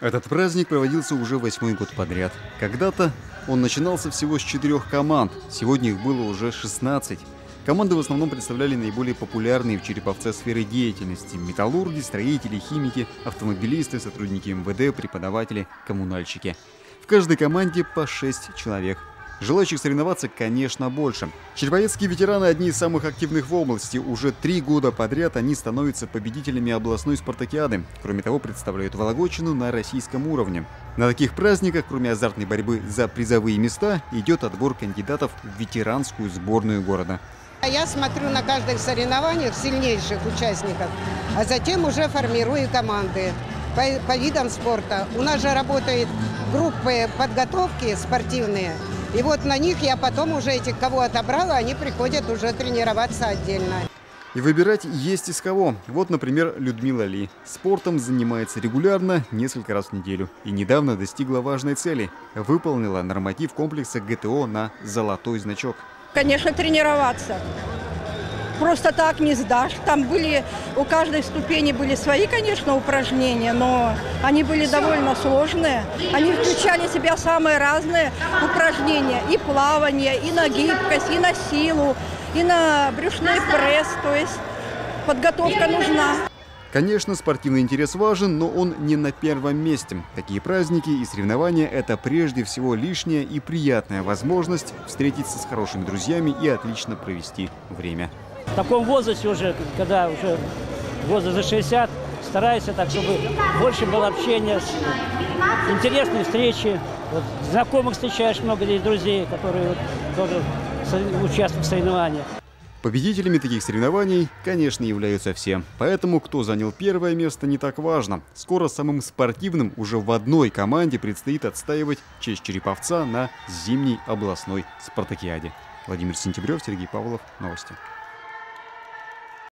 Этот праздник проводился уже восьмой год подряд. Когда-то он начинался всего с четырех команд, сегодня их было уже 16. Команды в основном представляли наиболее популярные в Череповце сферы деятельности – металлурги, строители, химики, автомобилисты, сотрудники МВД, преподаватели, коммунальщики. В каждой команде по 6 человек – Желающих соревноваться, конечно, больше. Череповецкие ветераны одни из самых активных в области. Уже три года подряд они становятся победителями областной спартакиады. Кроме того, представляют Вологодчину на российском уровне. На таких праздниках, кроме азартной борьбы за призовые места, идет отбор кандидатов в ветеранскую сборную города. Я смотрю на каждых соревнованиях сильнейших участников, а затем уже формирую команды по, по видам спорта. У нас же работают группы подготовки спортивные – и вот на них я потом уже этих, кого отобрала, они приходят уже тренироваться отдельно. И выбирать есть из кого. Вот, например, Людмила Ли. Спортом занимается регулярно, несколько раз в неделю. И недавно достигла важной цели. Выполнила норматив комплекса ГТО на золотой значок. Конечно, тренироваться просто так не сдашь. Там были, у каждой ступени были свои, конечно, упражнения, но они были довольно сложные. Они включали в себя самые разные упражнения. И плавание, и на гибкость, и на силу, и на брюшной пресс. То есть подготовка нужна. Конечно, спортивный интерес важен, но он не на первом месте. Такие праздники и соревнования – это прежде всего лишняя и приятная возможность встретиться с хорошими друзьями и отлично провести время. В таком возрасте уже, когда уже возраст за 60, старайся так, чтобы больше было общения, интересные встречи. Вот, знакомых встречаешь много здесь друзей, которые вот, тоже участвуют в соревнованиях. Победителями таких соревнований, конечно, являются все. Поэтому, кто занял первое место, не так важно. Скоро самым спортивным уже в одной команде предстоит отстаивать честь Череповца на зимней областной спартакиаде. Владимир Сентябрев, Сергей Павлов. Новости.